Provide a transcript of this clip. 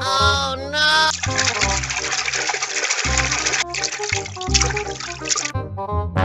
Oh no!